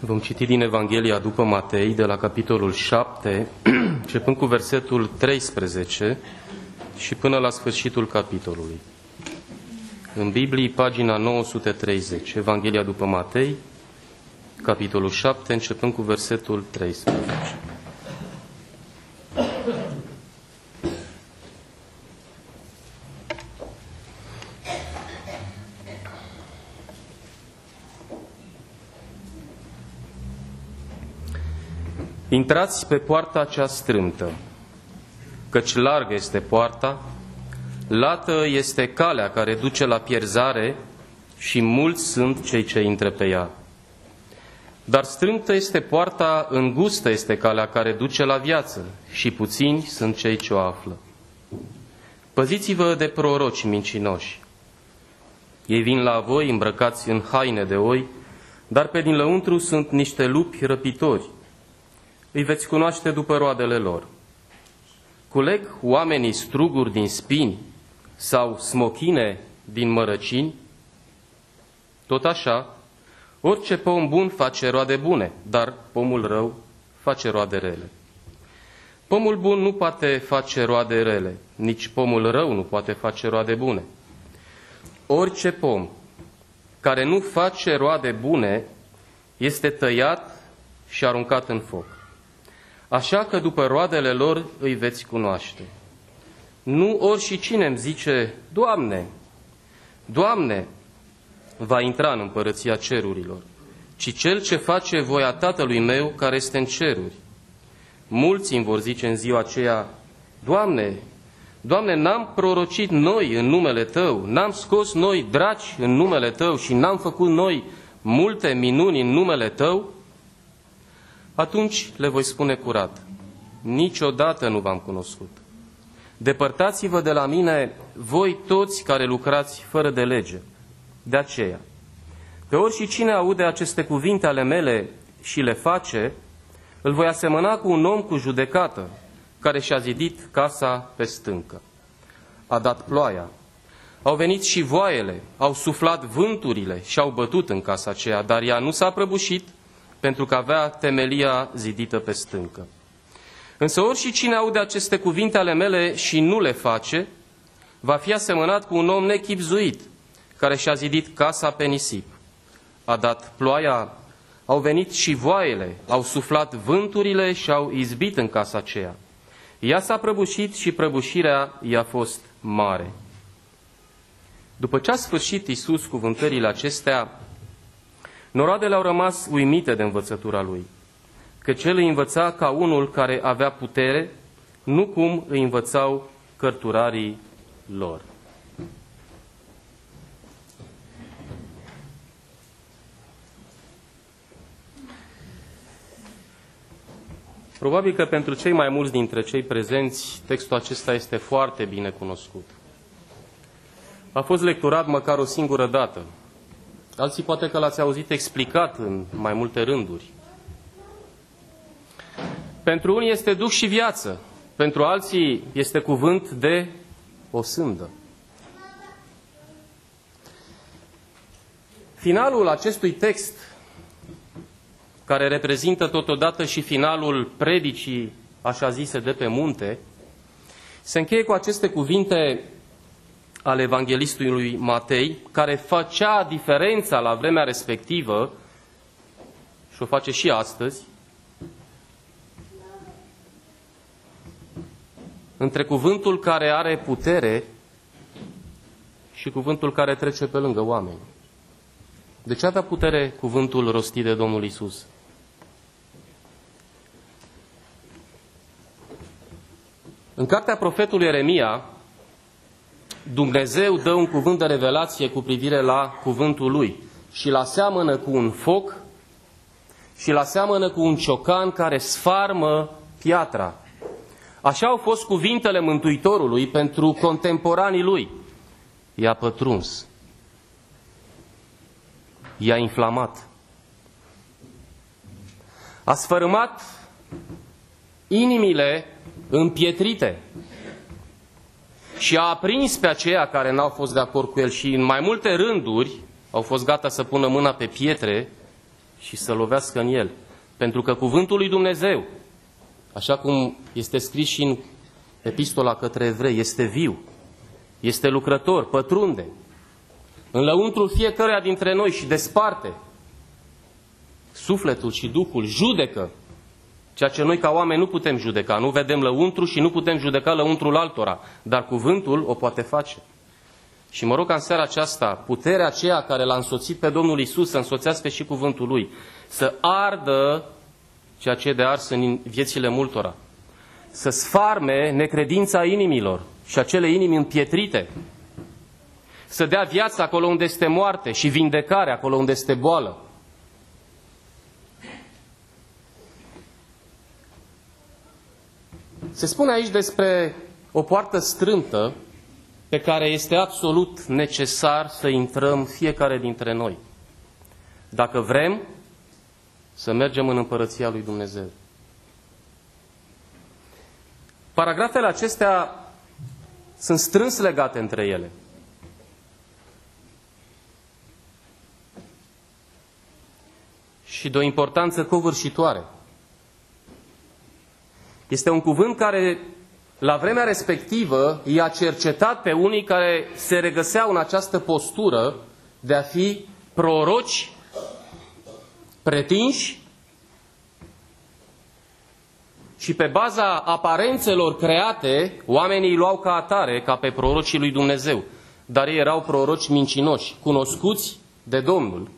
Vom citi din Evanghelia după Matei, de la capitolul 7, începând cu versetul 13 și până la sfârșitul capitolului. În Biblie, pagina 930, Evanghelia după Matei, capitolul 7, începând cu versetul 13. Intrați pe poarta cea strâmtă, căci largă este poarta, lată este calea care duce la pierzare și mulți sunt cei ce intră pe ea. Dar strâmtă este poarta, îngustă este calea care duce la viață și puțini sunt cei ce o află. Păziți-vă de proroci mincinoși. Ei vin la voi îmbrăcați în haine de oi, dar pe din lăuntru sunt niște lupi răpitori îi veți cunoaște după roadele lor. Culeg oamenii struguri din spini sau smochine din mărăcini? Tot așa, orice pom bun face roade bune, dar pomul rău face roade rele. Pomul bun nu poate face roade rele, nici pomul rău nu poate face roade bune. Orice pom care nu face roade bune este tăiat și aruncat în foc. Așa că după roadele lor îi veți cunoaște. Nu ori și cine îmi zice, Doamne, Doamne, va intra în împărăția cerurilor, ci cel ce face voia Tatălui meu care este în ceruri. Mulți îmi vor zice în ziua aceea, Doamne, Doamne, n-am prorocit noi în numele Tău, n-am scos noi draci în numele Tău și n-am făcut noi multe minuni în numele Tău? Atunci le voi spune curat, niciodată nu v-am cunoscut. Depărtați-vă de la mine, voi toți care lucrați fără de lege. De aceea, pe orice cine aude aceste cuvinte ale mele și le face, îl voi asemăna cu un om cu judecată, care și-a zidit casa pe stâncă. A dat ploaia, au venit și voaiele, au suflat vânturile și au bătut în casa aceea, dar ea nu s-a prăbușit, pentru că avea temelia zidită pe stâncă. Însă ori și cine aude aceste cuvinte ale mele și nu le face, va fi asemănat cu un om nechipzuit, care și-a zidit casa pe nisip. A dat ploaia, au venit și voaiele, au suflat vânturile și au izbit în casa aceea. Ea s-a prăbușit și prăbușirea i-a fost mare. După ce a sfârșit Iisus cuvântările acestea, Noroadele au rămas uimite de învățătura lui, că cel îi învăța ca unul care avea putere, nu cum îi învățau cărturarii lor. Probabil că pentru cei mai mulți dintre cei prezenți, textul acesta este foarte bine cunoscut. A fost lecturat măcar o singură dată Alții poate că l-ați auzit explicat în mai multe rânduri. Pentru unii este duh și viață, pentru alții este cuvânt de o sândă. Finalul acestui text, care reprezintă totodată și finalul predicii, așa zise, de pe munte, se încheie cu aceste cuvinte al evanghelistului Matei, care făcea diferența la vremea respectivă și o face și astăzi, între cuvântul care are putere și cuvântul care trece pe lângă oameni. De ce avea putere cuvântul rostit de Domnul Isus? În cartea profetului Eremia, Dumnezeu dă un cuvânt de revelație cu privire la cuvântul lui și la seamănă cu un foc și la seamănă cu un ciocan care sfarmă piatra. Așa au fost cuvintele Mântuitorului pentru contemporanii lui. I-a pătruns. I-a inflamat. A sfărâmat inimile împietrite și a aprins pe aceia care n-au fost de acord cu el și în mai multe rânduri au fost gata să pună mâna pe pietre și să lovească în el. Pentru că cuvântul lui Dumnezeu, așa cum este scris și în epistola către evrei, este viu, este lucrător, pătrunde, în lăuntrul fiecăruia dintre noi și desparte sufletul și Duhul, judecă ceea ce noi ca oameni nu putem judeca. Nu vedem lăuntru și nu putem judeca lăuntrul altora, dar cuvântul o poate face. Și mă rog ca în seara aceasta, puterea aceea care l-a însoțit pe Domnul Isus să însoțească și cuvântul Lui, să ardă ceea ce e de ars în viețile multora, să sfarme necredința inimilor și acele inimi împietrite, să dea viață acolo unde este moarte și vindecare acolo unde este boală. Se spune aici despre o poartă strântă pe care este absolut necesar să intrăm fiecare dintre noi. Dacă vrem să mergem în împărăția lui Dumnezeu. Paragrafele acestea sunt strâns legate între ele. Și de o importanță covârșitoare. Este un cuvânt care la vremea respectivă i-a cercetat pe unii care se regăseau în această postură de a fi proroci pretinși și pe baza aparențelor create, oamenii îi luau ca atare, ca pe prorocii lui Dumnezeu. Dar ei erau proroci mincinoși, cunoscuți de Domnul.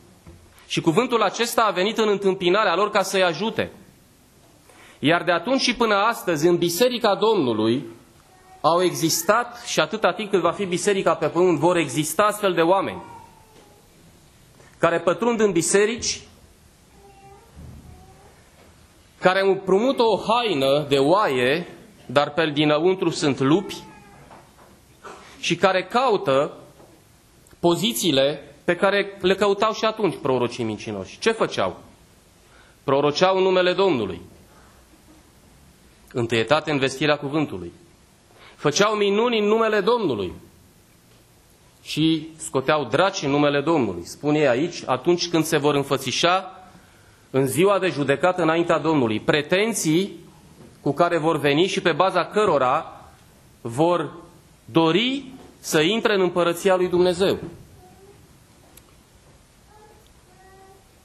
Și cuvântul acesta a venit în întâmpinarea lor ca să-i ajute. Iar de atunci și până astăzi, în Biserica Domnului, au existat și atâta timp cât va fi biserica pe pământ, vor exista astfel de oameni care pătrund în biserici, care împrumută o haină de oaie, dar pe dinăuntru sunt lupi, și care caută pozițiile pe care le căutau și atunci prorocii mincinoși. Ce făceau? Proroceau în numele Domnului întâietate în vestirea cuvântului. Făceau minuni în numele Domnului și scoteau draci în numele Domnului. Spune ei aici, atunci când se vor înfățișa în ziua de judecată înaintea Domnului, pretenții cu care vor veni și pe baza cărora vor dori să intre în împărăția lui Dumnezeu.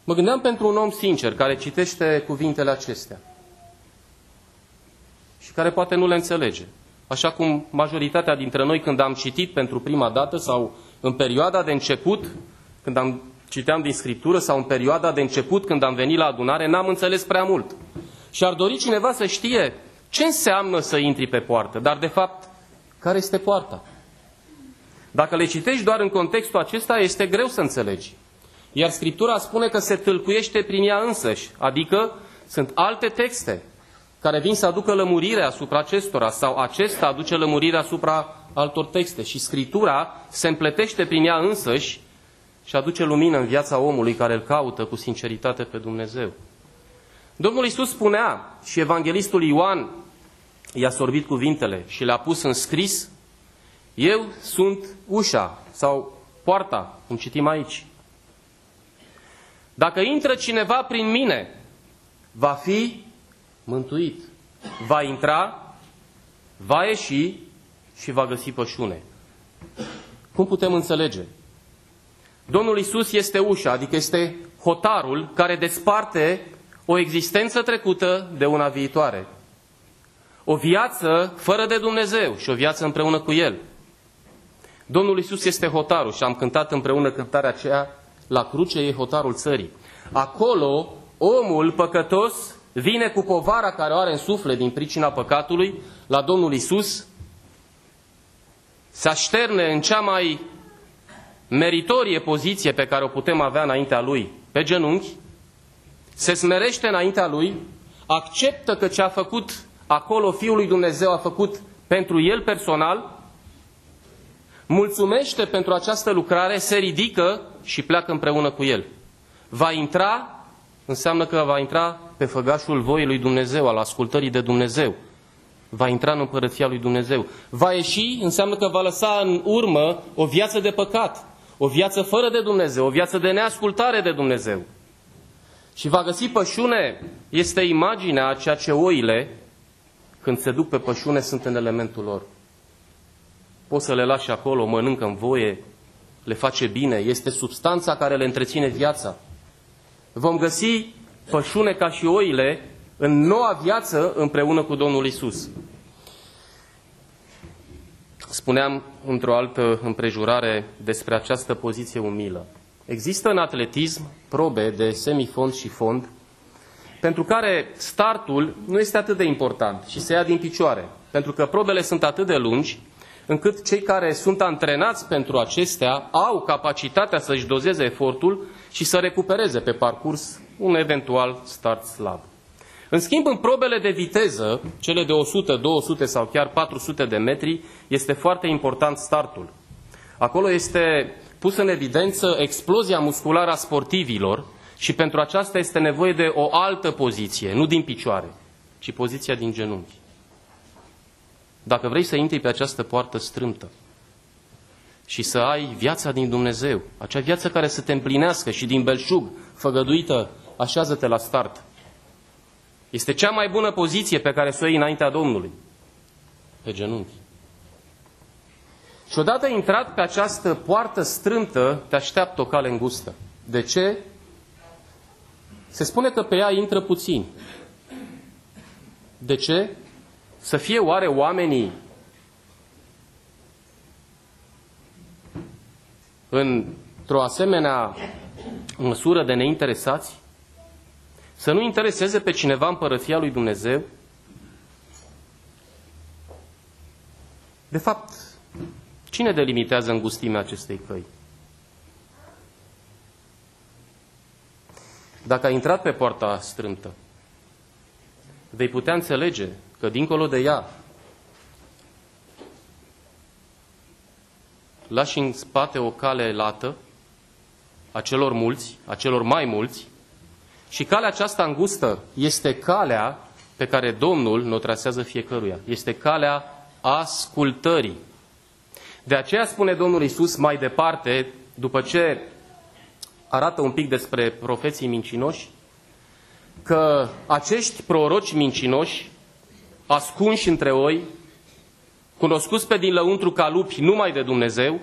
Mă gândeam pentru un om sincer care citește cuvintele acestea și care poate nu le înțelege. Așa cum majoritatea dintre noi când am citit pentru prima dată sau în perioada de început, când am citeam din Scriptură sau în perioada de început când am venit la adunare, n-am înțeles prea mult. Și ar dori cineva să știe ce înseamnă să intri pe poartă, dar de fapt, care este poarta? Dacă le citești doar în contextul acesta, este greu să înțelegi. Iar Scriptura spune că se tâlcuiește prin ea însăși, adică sunt alte texte care vin să aducă lămurire asupra acestora sau acesta aduce lămurire asupra altor texte și Scriptura se împletește prin ea însăși și aduce lumină în viața omului care îl caută cu sinceritate pe Dumnezeu. Domnul Iisus spunea și evanghelistul Ioan i-a sorbit cuvintele și le-a pus în scris, eu sunt ușa sau poarta, cum citim aici. Dacă intră cineva prin mine, va fi mântuit. Va intra, va ieși și va găsi pășune. Cum putem înțelege? Domnul Isus este ușa, adică este hotarul care desparte o existență trecută de una viitoare. O viață fără de Dumnezeu și o viață împreună cu El. Domnul Isus este hotarul și am cântat împreună cântarea aceea la cruce e hotarul țării. Acolo omul păcătos vine cu povara care o are în suflet din pricina păcatului la Domnul Isus, se așterne în cea mai meritorie poziție pe care o putem avea înaintea Lui, pe genunchi, se smerește înaintea Lui, acceptă că ce a făcut acolo Fiul lui Dumnezeu a făcut pentru El personal, mulțumește pentru această lucrare, se ridică și pleacă împreună cu El. Va intra înseamnă că va intra pe făgașul voii lui Dumnezeu, al ascultării de Dumnezeu. Va intra în împărăția lui Dumnezeu. Va ieși înseamnă că va lăsa în urmă o viață de păcat, o viață fără de Dumnezeu, o viață de neascultare de Dumnezeu. Și va găsi pășune este imaginea a ceea ce oile, când se duc pe pășune, sunt în elementul lor. Poți să le lași acolo, mănâncă în voie, le face bine, este substanța care le întreține viața. Vom găsi pășune ca și oile în noua viață împreună cu Domnul Isus. Spuneam într-o altă împrejurare despre această poziție umilă. Există în atletism probe de semifond și fond pentru care startul nu este atât de important și se ia din picioare, pentru că probele sunt atât de lungi încât cei care sunt antrenați pentru acestea au capacitatea să-și dozeze efortul și să recupereze pe parcurs un eventual start slab. În schimb, în probele de viteză, cele de 100, 200 sau chiar 400 de metri, este foarte important startul. Acolo este pus în evidență explozia musculară a sportivilor și pentru aceasta este nevoie de o altă poziție, nu din picioare, ci poziția din genunchi. Dacă vrei să intri pe această poartă strâmtă și să ai viața din Dumnezeu, acea viață care să te împlinească și din belșug, făgăduită, așează-te la start. Este cea mai bună poziție pe care să o iei înaintea Domnului. Pe genunchi. Și odată intrat pe această poartă strântă, te așteaptă o cale îngustă. De ce? Se spune că pe ea intră puțin. De ce? Să fie oare oamenii într-o asemenea măsură de neinteresați? Să nu intereseze pe cineva împărăția lui Dumnezeu? De fapt, cine delimitează îngustimea acestei căi? Dacă ai intrat pe poarta strântă, vei putea înțelege că dincolo de ea lași în spate o cale lată a celor mulți, a celor mai mulți, și calea aceasta îngustă este calea pe care Domnul ne-o trasează fiecăruia. Este calea ascultării. De aceea spune Domnul Isus mai departe, după ce arată un pic despre profeții mincinoși, că acești proroci mincinoși, ascunși între oi, cunoscuți pe din lăuntru ca lupi numai de Dumnezeu,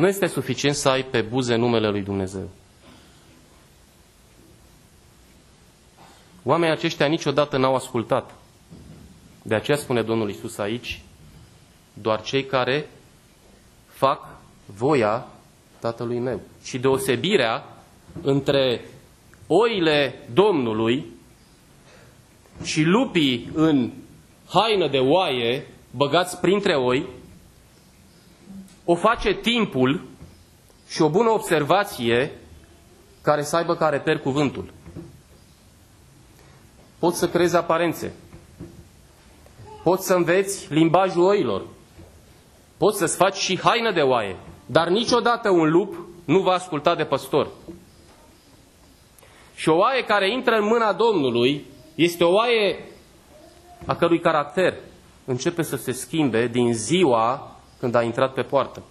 Nu este suficient să ai pe buze numele lui Dumnezeu. Oamenii aceștia niciodată n-au ascultat. De aceea spune Domnul Isus aici, doar cei care fac voia Tatălui meu. Și deosebirea între oile Domnului și lupii în haină de oaie băgați printre oi o face timpul și o bună observație care să aibă ca reper cuvântul. Poți să creezi aparențe. Poți să înveți limbajul oilor. Poți să-ți faci și haină de oaie. Dar niciodată un lup nu va asculta de păstor. Și o oaie care intră în mâna Domnului este o oaie a cărui caracter începe să se schimbe din ziua când a intrat pe poartă.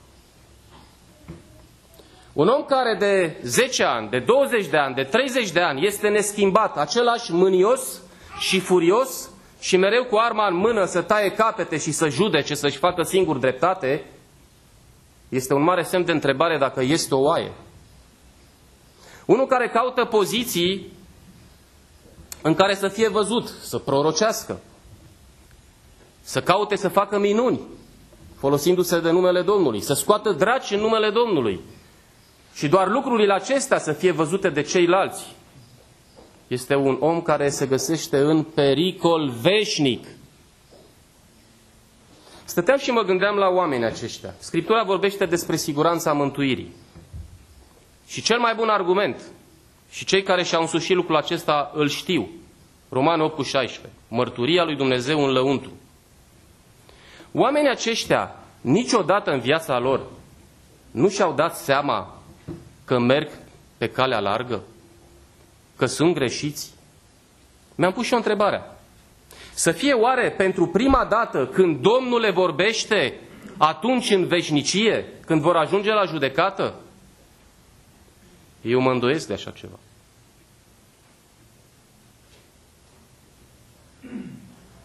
Un om care de 10 ani, de 20 de ani, de 30 de ani este neschimbat, același mânios și furios și mereu cu arma în mână să taie capete și să judece, să-și facă singur dreptate, este un mare semn de întrebare dacă este o oaie. Unul care caută poziții în care să fie văzut, să prorocească, să caute să facă minuni, folosindu-se de numele Domnului, să scoată draci în numele Domnului. Și doar lucrurile acestea să fie văzute de ceilalți. Este un om care se găsește în pericol veșnic. Stăteam și mă gândeam la oamenii aceștia. Scriptura vorbește despre siguranța mântuirii. Și cel mai bun argument, și cei care și-au însușit lucrul acesta îl știu, Roman 8 cu 16, mărturia lui Dumnezeu în lăuntru. Oamenii aceștia, niciodată în viața lor, nu și-au dat seama că merg pe calea largă? Că sunt greșiți? Mi-am pus și o întrebare. Să fie oare pentru prima dată când Domnul le vorbește atunci în veșnicie, când vor ajunge la judecată? Eu mă îndoiesc de așa ceva.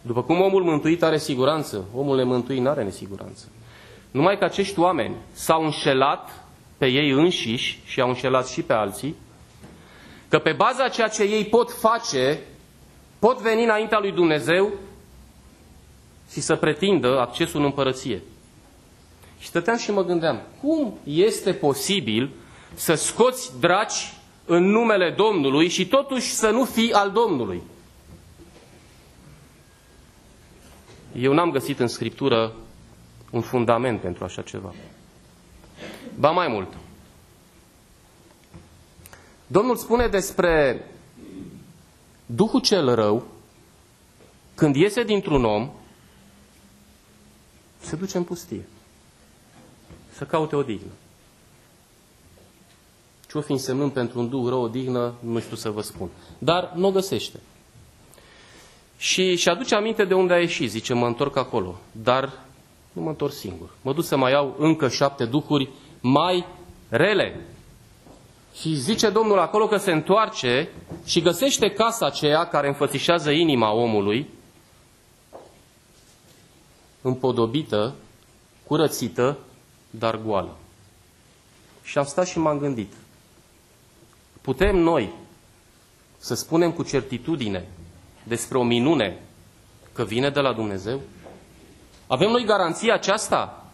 După cum omul mântuit are siguranță, omul nemântuit nu are nesiguranță. Numai că acești oameni s-au înșelat pe ei înșiși și au înșelat și pe alții, că pe baza ceea ce ei pot face, pot veni înaintea lui Dumnezeu și să pretindă accesul în împărăție. Și stăteam și mă gândeam, cum este posibil să scoți draci în numele Domnului și totuși să nu fii al Domnului? Eu n-am găsit în Scriptură un fundament pentru așa ceva. Ba mai mult. Domnul spune despre Duhul cel rău, când iese dintr-un om, se duce în pustie. Să caute o dignă. Ce o fi însemnând pentru un duh rău o dignă, nu știu să vă spun. Dar nu o găsește. Și și aduce aminte de unde a ieșit, zice, mă întorc acolo. Dar nu mă întorc singur. Mă duc să mai iau încă șapte duhuri mai rele. Și zice Domnul acolo că se întoarce și găsește casa aceea care înfățișează inima omului, împodobită, curățită, dar goală. Și am stat și m-am gândit. Putem noi să spunem cu certitudine despre o minune că vine de la Dumnezeu? Avem noi garanția aceasta?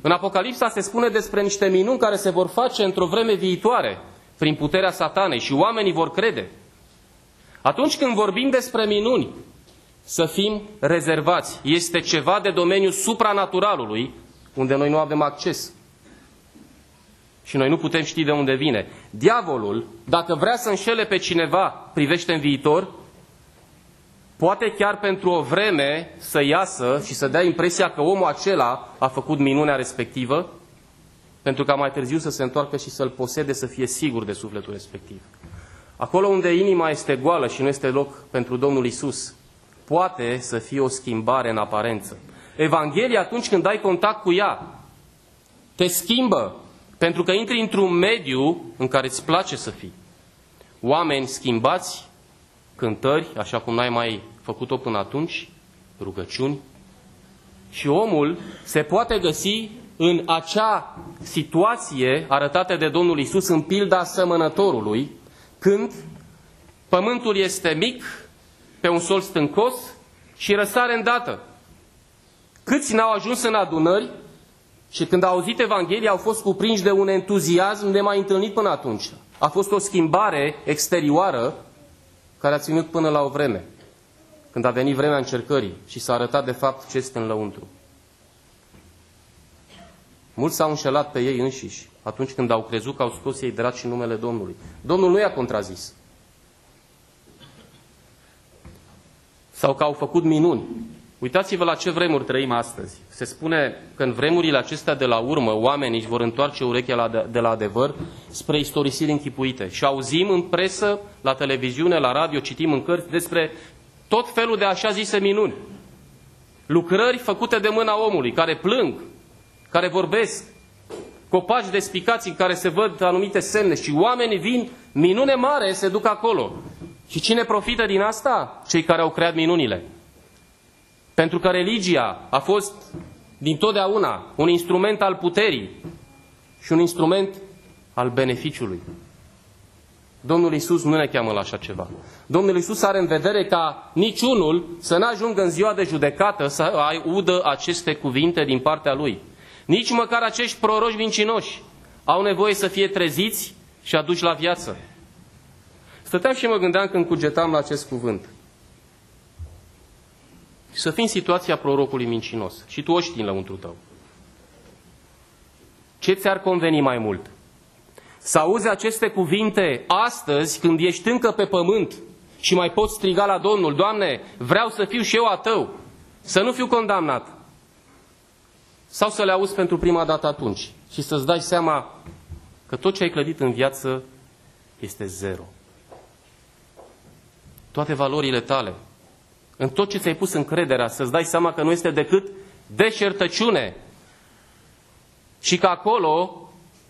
În Apocalipsa se spune despre niște minuni care se vor face într-o vreme viitoare prin puterea satanei și oamenii vor crede. Atunci când vorbim despre minuni, să fim rezervați. Este ceva de domeniul supranaturalului unde noi nu avem acces. Și noi nu putem ști de unde vine. Diavolul, dacă vrea să înșele pe cineva, privește în viitor poate chiar pentru o vreme să iasă și să dea impresia că omul acela a făcut minunea respectivă, pentru ca mai târziu să se întoarcă și să-l posede, să fie sigur de sufletul respectiv. Acolo unde inima este goală și nu este loc pentru Domnul Isus, poate să fie o schimbare în aparență. Evanghelia, atunci când ai contact cu ea, te schimbă, pentru că intri într-un mediu în care îți place să fii. Oameni schimbați cântări, așa cum n-ai mai făcut-o până atunci, rugăciuni. Și omul se poate găsi în acea situație arătată de Domnul Isus în pilda sămănătorului, când pământul este mic, pe un sol stâncos și răsare îndată. Câți n-au ajuns în adunări și când au auzit Evanghelia au fost cuprinși de un entuziasm nemai întâlnit până atunci. A fost o schimbare exterioară care a ținut până la o vreme, când a venit vremea încercării și s-a arătat de fapt ce este în lăuntru. Mulți s-au înșelat pe ei înșiși atunci când au crezut că au scos ei draci în numele Domnului. Domnul nu i-a contrazis. Sau că au făcut minuni. Uitați-vă la ce vremuri trăim astăzi. Se spune că în vremurile acestea de la urmă, oamenii își vor întoarce urechea la de, de la adevăr spre istorisiri închipuite. Și auzim în presă, la televiziune, la radio, citim în cărți despre tot felul de așa zise minuni. Lucrări făcute de mâna omului, care plâng, care vorbesc, copaci despicați în care se văd anumite semne și oamenii vin, minune mare se duc acolo. Și cine profită din asta? Cei care au creat minunile. Pentru că religia a fost din totdeauna un instrument al puterii și un instrument al beneficiului. Domnul Isus nu ne cheamă la așa ceva. Domnul Isus are în vedere ca niciunul să nu ajungă în ziua de judecată să audă aceste cuvinte din partea lui. Nici măcar acești proroși vincinoși au nevoie să fie treziți și aduși la viață. Stăteam și mă gândeam când cugetam la acest cuvânt și să fii în situația prorocului mincinos. Și tu o știi în lăuntru tău. Ce ți-ar conveni mai mult? Să auzi aceste cuvinte astăzi când ești încă pe pământ și mai poți striga la Domnul, Doamne, vreau să fiu și eu a Tău, să nu fiu condamnat. Sau să le auzi pentru prima dată atunci și să-ți dai seama că tot ce ai clădit în viață este zero. Toate valorile tale, în tot ce ți-ai pus încrederea, să-ți dai seama că nu este decât deșertăciune și că acolo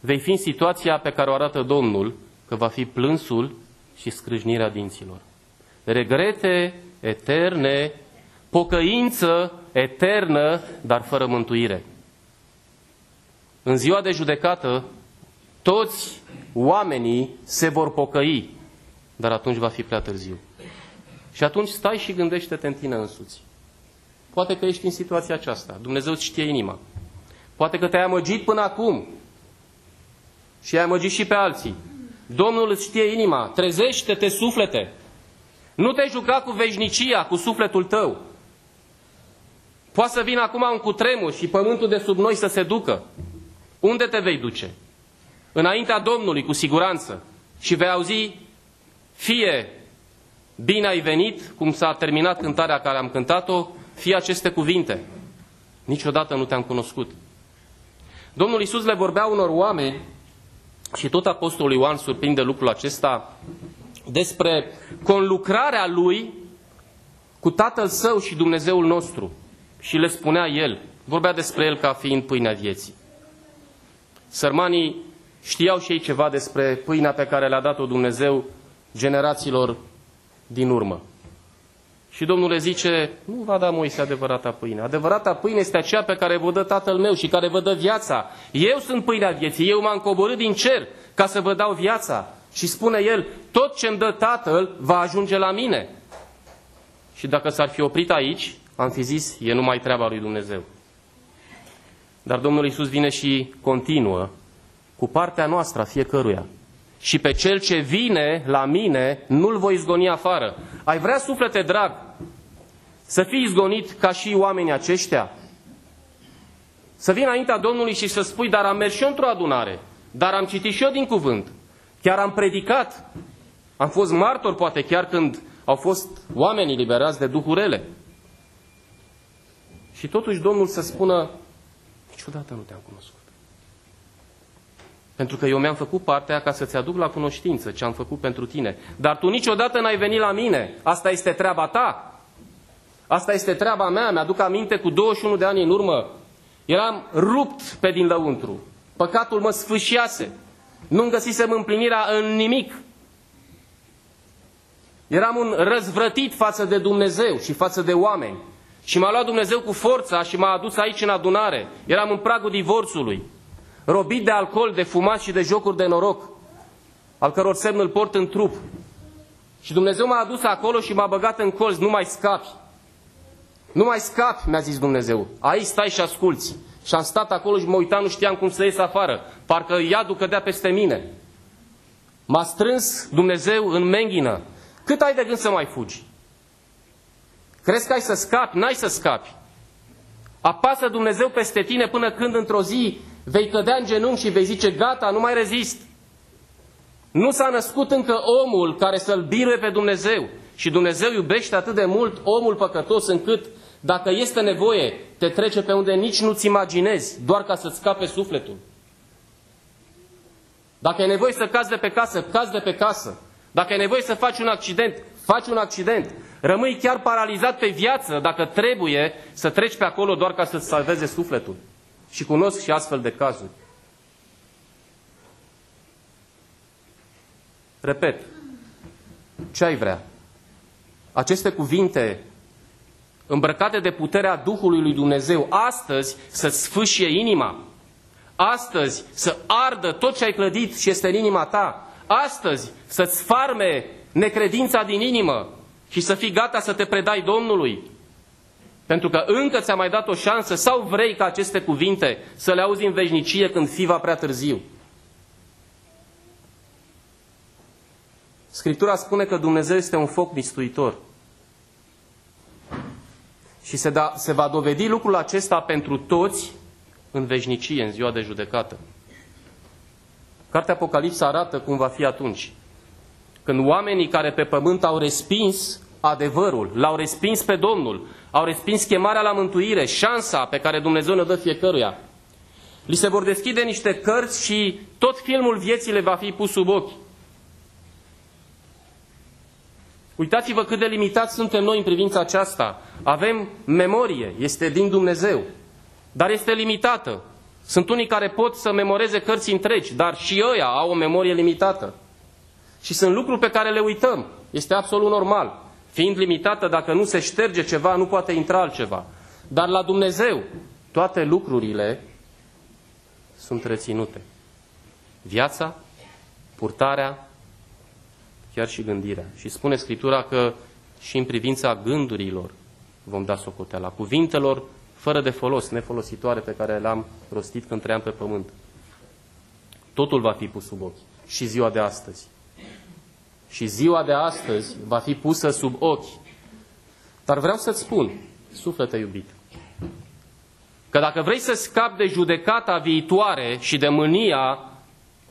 vei fi în situația pe care o arată Domnul, că va fi plânsul și scrâșnirea dinților. Regrete eterne, pocăință eternă, dar fără mântuire. În ziua de judecată, toți oamenii se vor pocăi, dar atunci va fi prea târziu. Și atunci stai și gândește-te în tine însuți. Poate că ești în situația aceasta. Dumnezeu îți știe inima. Poate că te-ai amăgit până acum și ai amăgit și pe alții. Domnul îți știe inima. Trezește-te, suflete. Nu te juca cu veșnicia, cu sufletul tău. Poate să vină acum un cutremur și pământul de sub noi să se ducă. Unde te vei duce? Înaintea Domnului, cu siguranță. Și vei auzi, fie bine ai venit, cum s-a terminat cântarea care am cântat-o, fie aceste cuvinte. Niciodată nu te-am cunoscut. Domnul Iisus le vorbea unor oameni și tot Apostolul Ioan surprinde lucrul acesta despre conlucrarea lui cu Tatăl Său și Dumnezeul nostru. Și le spunea El, vorbea despre El ca fiind pâinea vieții. Sărmanii știau și ei ceva despre pâinea pe care le-a dat-o Dumnezeu generațiilor din urmă. Și Domnul le zice, nu va da Moise adevărata pâine. Adevărata pâine este aceea pe care vă dă Tatăl meu și care vă dă viața. Eu sunt pâinea vieții, eu m-am coborât din cer ca să vă dau viața. Și spune el, tot ce îmi dă Tatăl va ajunge la mine. Și dacă s-ar fi oprit aici, am fi zis, e numai treaba lui Dumnezeu. Dar Domnul Iisus vine și continuă cu partea noastră a fiecăruia și pe cel ce vine la mine nu-l voi izgoni afară. Ai vrea, suflete drag, să fii izgonit ca și oamenii aceștia? Să vii înaintea Domnului și să spui, dar am mers și eu într-o adunare, dar am citit și eu din cuvânt, chiar am predicat, am fost martor poate chiar când au fost oamenii liberați de duhurele. Și totuși Domnul să spună, niciodată nu te-am cunoscut. Pentru că eu mi-am făcut partea ca să-ți aduc la cunoștință ce am făcut pentru tine. Dar tu niciodată n-ai venit la mine. Asta este treaba ta. Asta este treaba mea. Mi-aduc aminte cu 21 de ani în urmă. Eram rupt pe din lăuntru. Păcatul mă sfâșiase. Nu-mi găsisem împlinirea în nimic. Eram un răzvrătit față de Dumnezeu și față de oameni. Și m-a luat Dumnezeu cu forța și m-a adus aici în adunare. Eram în pragul divorțului robit de alcool, de fumat și de jocuri de noroc, al căror semn îl port în trup. Și Dumnezeu m-a adus acolo și m-a băgat în colț, nu mai scapi. Nu mai scapi, mi-a zis Dumnezeu. Aici stai și asculți. Și am stat acolo și mă uitam, nu știam cum să ies afară. Parcă iadul cădea peste mine. M-a strâns Dumnezeu în menghină. Cât ai de gând să mai fugi? Crezi că ai să scapi? N-ai să scapi. Apasă Dumnezeu peste tine până când într-o zi vei cădea în genunchi și vei zice, gata, nu mai rezist. Nu s-a născut încă omul care să-L biruie pe Dumnezeu. Și Dumnezeu iubește atât de mult omul păcătos încât, dacă este nevoie, te trece pe unde nici nu-ți imaginezi, doar ca să-ți scape sufletul. Dacă e nevoie să cazi de pe casă, cazi de pe casă. Dacă e nevoie să faci un accident, faci un accident. Rămâi chiar paralizat pe viață dacă trebuie să treci pe acolo doar ca să-ți salveze sufletul. Și cunosc și astfel de cazuri. Repet, ce ai vrea? Aceste cuvinte îmbrăcate de puterea Duhului lui Dumnezeu, astăzi să-ți sfâșie inima, astăzi să ardă tot ce ai clădit și este în inima ta, astăzi să-ți farme necredința din inimă și să fii gata să te predai Domnului, pentru că încă ți-a mai dat o șansă sau vrei ca aceste cuvinte să le auzi în veșnicie când fi va prea târziu? Scriptura spune că Dumnezeu este un foc mistuitor. Și se, da, se va dovedi lucrul acesta pentru toți în veșnicie, în ziua de judecată. Cartea Apocalipsa arată cum va fi atunci. Când oamenii care pe pământ au respins adevărul, l-au respins pe Domnul, au respins chemarea la mântuire, șansa pe care Dumnezeu ne dă fiecăruia. Li se vor deschide niște cărți și tot filmul vieții le va fi pus sub ochi. Uitați-vă cât de limitați suntem noi în privința aceasta. Avem memorie, este din Dumnezeu, dar este limitată. Sunt unii care pot să memoreze cărți întregi, dar și ăia au o memorie limitată. Și sunt lucruri pe care le uităm. Este absolut normal. Fiind limitată, dacă nu se șterge ceva, nu poate intra altceva. Dar la Dumnezeu, toate lucrurile sunt reținute. Viața, purtarea, chiar și gândirea. Și spune Scriptura că și în privința gândurilor vom da socoteala, cuvintelor fără de folos, nefolositoare pe care le-am rostit când trăiam pe pământ. Totul va fi pus sub ochi. Și ziua de astăzi. Și ziua de astăzi va fi pusă sub ochi. Dar vreau să-ți spun, suflete iubit, că dacă vrei să scapi de judecata viitoare și de mânia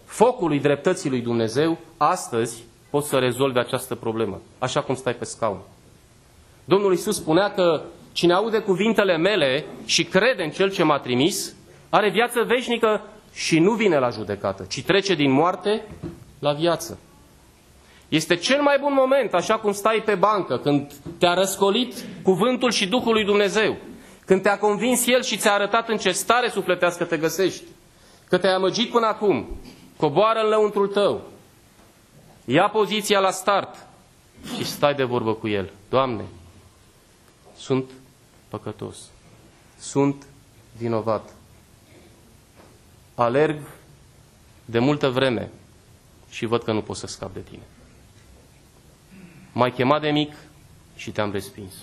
focului dreptății lui Dumnezeu, astăzi poți să rezolvi această problemă, așa cum stai pe scaun. Domnul Iisus spunea că cine aude cuvintele mele și crede în Cel ce m-a trimis, are viață veșnică și nu vine la judecată, ci trece din moarte la viață. Este cel mai bun moment, așa cum stai pe bancă, când te-a răscolit cuvântul și Duhul lui Dumnezeu, când te-a convins El și ți-a arătat în ce stare sufletească te găsești, că te-ai amăgit până acum, coboară în lăuntrul tău, ia poziția la start și stai de vorbă cu El. Doamne, sunt păcătos, sunt vinovat, alerg de multă vreme și văd că nu pot să scap de Tine. M-ai chemat de mic și te-am respins.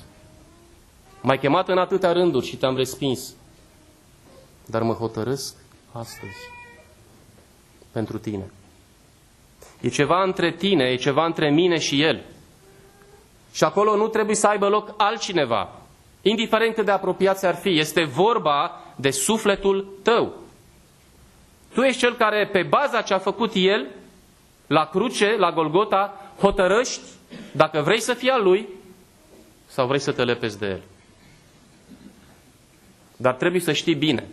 M-ai chemat în atâtea rânduri și te-am respins. Dar mă hotărăsc astăzi pentru tine. E ceva între tine, e ceva între mine și el. Și acolo nu trebuie să aibă loc altcineva, indiferent cât de apropiați ar fi. Este vorba de sufletul tău. Tu ești cel care, pe baza ce a făcut el, la cruce, la Golgota, hotărăști dacă vrei să fii al lui sau vrei să te lepezi de el. Dar trebuie să știi bine,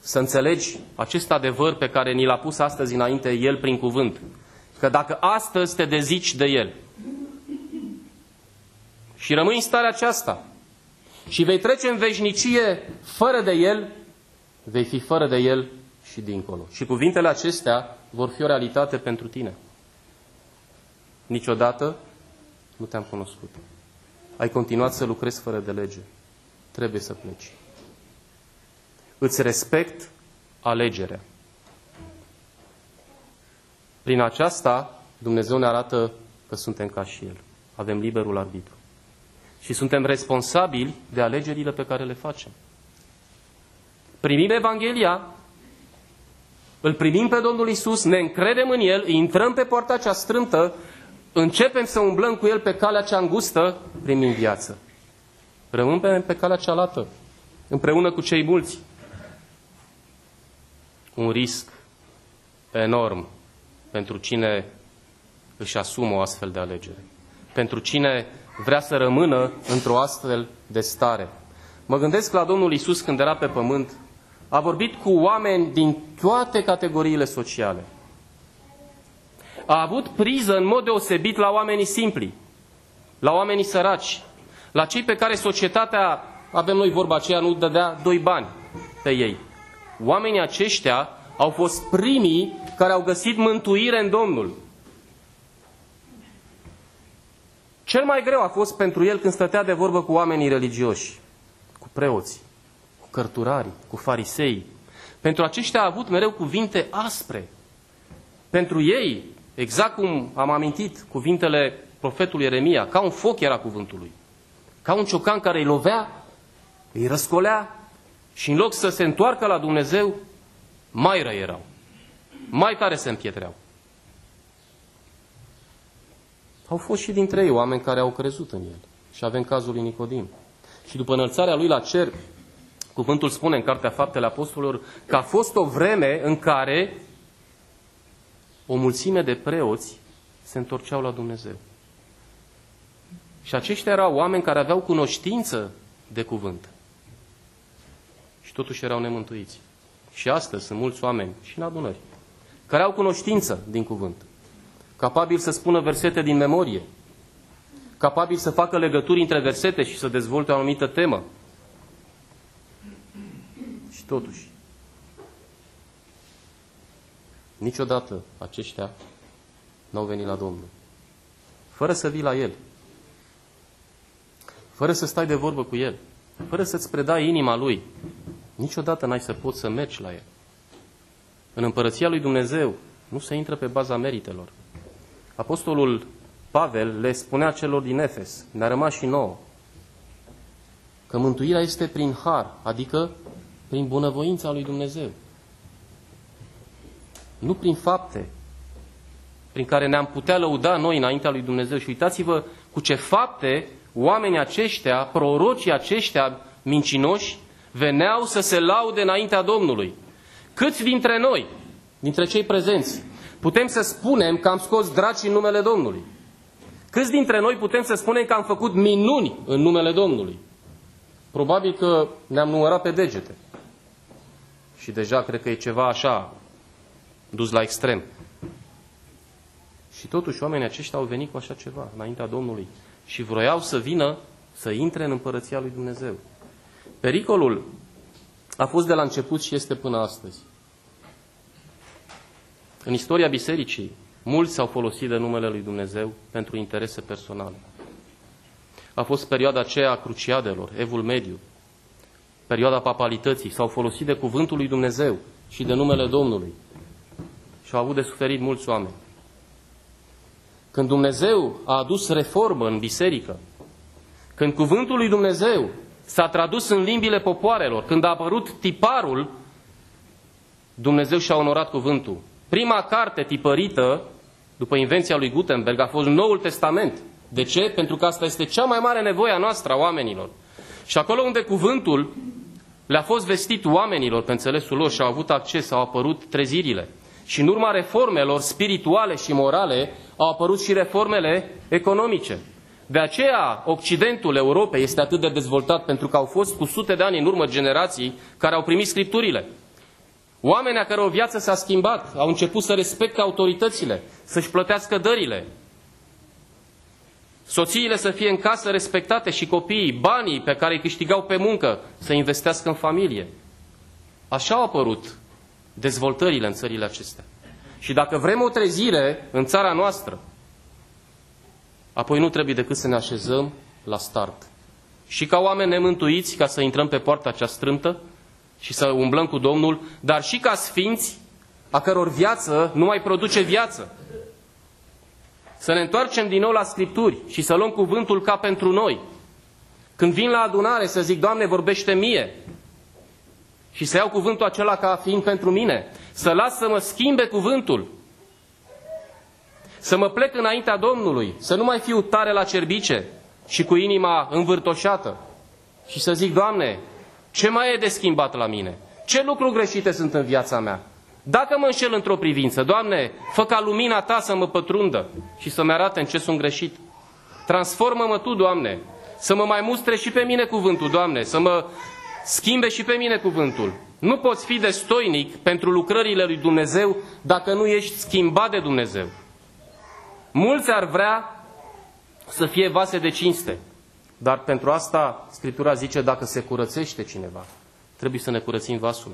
să înțelegi acest adevăr pe care ni l-a pus astăzi înainte el prin cuvânt. Că dacă astăzi te dezici de el și rămâi în starea aceasta și vei trece în veșnicie fără de el, vei fi fără de el și dincolo. Și cuvintele acestea vor fi o realitate pentru tine. Niciodată nu te-am cunoscut. Ai continuat să lucrezi fără de lege. Trebuie să pleci. Îți respect alegerea. Prin aceasta, Dumnezeu ne arată că suntem ca și El. Avem liberul arbitru. Și suntem responsabili de alegerile pe care le facem. Primim Evanghelia, îl primim pe Domnul Isus, ne încredem în El, intrăm pe poarta cea strâmtă începem să umblăm cu El pe calea cea îngustă, primim viață. Rămân pe, pe calea cea lată, împreună cu cei mulți. Un risc enorm pentru cine își asumă o astfel de alegere. Pentru cine vrea să rămână într-o astfel de stare. Mă gândesc la Domnul Isus când era pe pământ, a vorbit cu oameni din toate categoriile sociale a avut priză în mod deosebit la oamenii simpli, la oamenii săraci, la cei pe care societatea, avem noi vorba aceea, nu dădea doi bani pe ei. Oamenii aceștia au fost primii care au găsit mântuire în Domnul. Cel mai greu a fost pentru el când stătea de vorbă cu oamenii religioși, cu preoții, cu cărturarii, cu farisei. Pentru aceștia a avut mereu cuvinte aspre. Pentru ei, Exact cum am amintit cuvintele profetului Ieremia, ca un foc era cuvântul lui. Ca un ciocan care îi lovea, îi răscolea și în loc să se întoarcă la Dumnezeu, mai răi erau. Mai care se împietreau. Au fost și dintre ei oameni care au crezut în el. Și avem cazul lui Nicodim. Și după înălțarea lui la cer, cuvântul spune în Cartea Faptele Apostolilor că a fost o vreme în care o mulțime de preoți se întorceau la Dumnezeu. Și aceștia erau oameni care aveau cunoștință de cuvânt. Și totuși erau nemântuiți. Și astăzi sunt mulți oameni, și în adunări, care au cunoștință din cuvânt. Capabili să spună versete din memorie. Capabili să facă legături între versete și să dezvolte o anumită temă. Și totuși, Niciodată aceștia n-au venit la Domnul. Fără să vii la El. Fără să stai de vorbă cu El. Fără să-ți predai inima Lui. Niciodată n-ai să poți să mergi la El. În împărăția lui Dumnezeu nu se intră pe baza meritelor. Apostolul Pavel le spunea celor din Efes, ne-a rămas și nouă, că mântuirea este prin har, adică prin bunăvoința lui Dumnezeu. Nu prin fapte, prin care ne-am putea lăuda noi înaintea lui Dumnezeu. Și uitați-vă cu ce fapte oamenii aceștia, prorocii aceștia mincinoși, veneau să se laude înaintea Domnului. Câți dintre noi, dintre cei prezenți, putem să spunem că am scos draci în numele Domnului? Câți dintre noi putem să spunem că am făcut minuni în numele Domnului? Probabil că ne-am numărat pe degete. Și deja cred că e ceva așa, dus la extrem. Și totuși oamenii aceștia au venit cu așa ceva înaintea Domnului și vroiau să vină să intre în împărăția lui Dumnezeu. Pericolul a fost de la început și este până astăzi. În istoria bisericii, mulți s-au folosit de numele lui Dumnezeu pentru interese personale. A fost perioada aceea a cruciadelor, evul mediu, perioada papalității, s-au folosit de cuvântul lui Dumnezeu și de numele Domnului și au avut de suferit mulți oameni. Când Dumnezeu a adus reformă în biserică, când cuvântul lui Dumnezeu s-a tradus în limbile popoarelor, când a apărut tiparul, Dumnezeu și-a onorat cuvântul. Prima carte tipărită, după invenția lui Gutenberg, a fost Noul Testament. De ce? Pentru că asta este cea mai mare nevoie a noastră, a oamenilor. Și acolo unde cuvântul le-a fost vestit oamenilor pe înțelesul lor și au avut acces, au apărut trezirile. Și în urma reformelor spirituale și morale au apărut și reformele economice. De aceea Occidentul Europei este atât de dezvoltat, pentru că au fost cu sute de ani în urmă generații care au primit scripturile. Oamenii a care o viață s-a schimbat, au început să respecte autoritățile, să-și plătească dările. Soțiile să fie în casă respectate și copiii, banii pe care îi câștigau pe muncă, să investească în familie. Așa au apărut dezvoltările în țările acestea. Și dacă vrem o trezire în țara noastră, apoi nu trebuie decât să ne așezăm la start. Și ca oameni nemântuiți, ca să intrăm pe poarta cea strâmtă și să umblăm cu Domnul, dar și ca sfinți, a căror viață nu mai produce viață. Să ne întoarcem din nou la Scripturi și să luăm cuvântul ca pentru noi. Când vin la adunare să zic, Doamne, vorbește mie, și să iau cuvântul acela ca fiind pentru mine, să las să mă schimbe cuvântul, să mă plec înaintea Domnului, să nu mai fiu tare la cerbice și cu inima învârtoșată și să zic, Doamne, ce mai e de schimbat la mine? Ce lucruri greșite sunt în viața mea? Dacă mă înșel într-o privință, Doamne, fă ca lumina Ta să mă pătrundă și să-mi arate în ce sunt greșit. Transformă-mă Tu, Doamne, să mă mai mustre și pe mine cuvântul, Doamne, să mă schimbe și pe mine cuvântul. Nu poți fi destoinic pentru lucrările lui Dumnezeu dacă nu ești schimbat de Dumnezeu. Mulți ar vrea să fie vase de cinste, dar pentru asta Scriptura zice dacă se curățește cineva, trebuie să ne curățim vasul.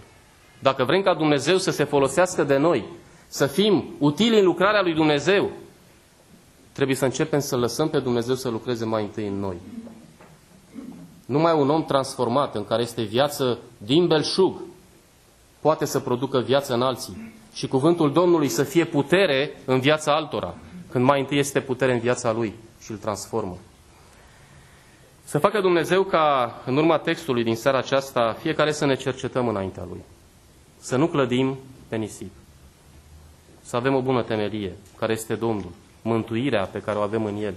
Dacă vrem ca Dumnezeu să se folosească de noi, să fim utili în lucrarea lui Dumnezeu, trebuie să începem să lăsăm pe Dumnezeu să lucreze mai întâi în noi. Numai un om transformat, în care este viață din belșug, poate să producă viață în alții. Și cuvântul Domnului să fie putere în viața altora, când mai întâi este putere în viața lui și îl transformă. Să facă Dumnezeu ca, în urma textului din seara aceasta, fiecare să ne cercetăm înaintea Lui. Să nu clădim pe nisip. Să avem o bună temelie, care este Domnul, mântuirea pe care o avem în El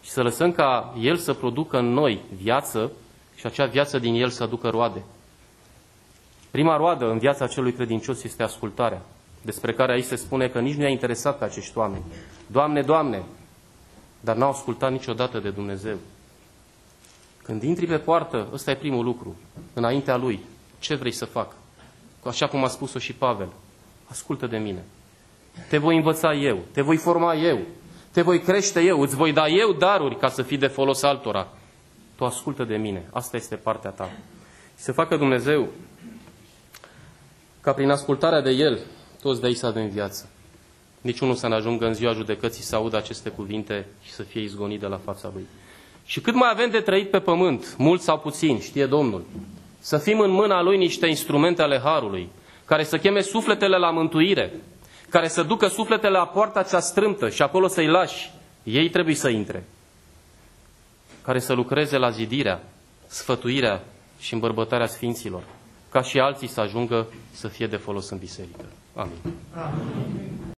și să lăsăm ca El să producă în noi viață și acea viață din El să aducă roade. Prima roadă în viața celui credincios este ascultarea, despre care aici se spune că nici nu i-a interesat pe acești oameni. Doamne, Doamne, dar n-au ascultat niciodată de Dumnezeu. Când intri pe poartă, ăsta e primul lucru, înaintea Lui. Ce vrei să fac? Așa cum a spus-o și Pavel. Ascultă de mine. Te voi învăța eu, te voi forma eu, te voi crește eu, îți voi da eu daruri ca să fii de folos altora. Tu ascultă de mine, asta este partea ta. Și să facă Dumnezeu ca prin ascultarea de El, toți de aici să avem viață. Niciunul să ne ajungă în ziua judecății să audă aceste cuvinte și să fie izgonit de la fața Lui. Și cât mai avem de trăit pe pământ, mult sau puțin, știe Domnul, să fim în mâna Lui niște instrumente ale Harului, care să cheme sufletele la mântuire, care să ducă sufletele la poarta cea strâmtă și acolo să-i lași. Ei trebuie să intre. Care să lucreze la zidirea, sfătuirea și îmbărbătarea sfinților, ca și alții să ajungă să fie de folos în biserică. Amin. Amin.